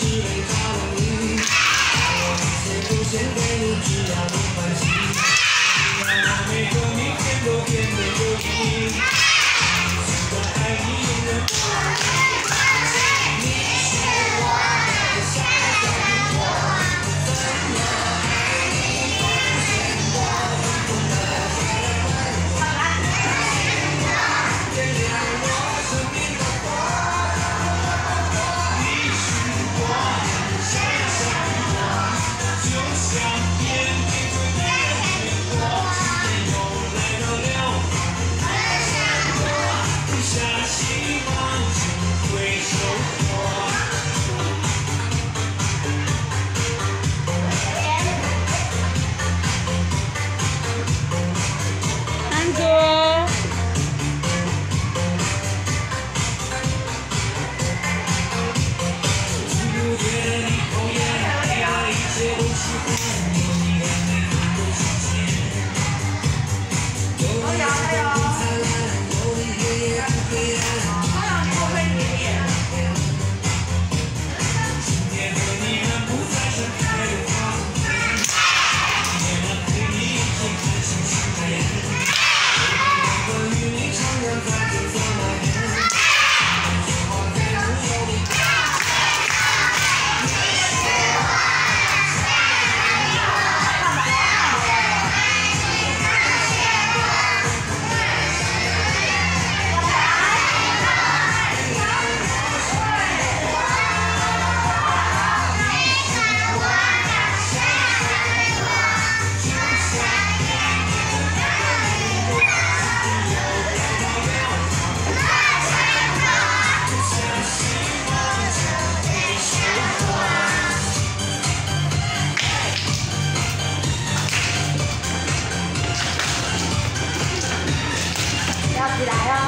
只为找你，把。我一切奉献给你，只要你欢喜。来啊。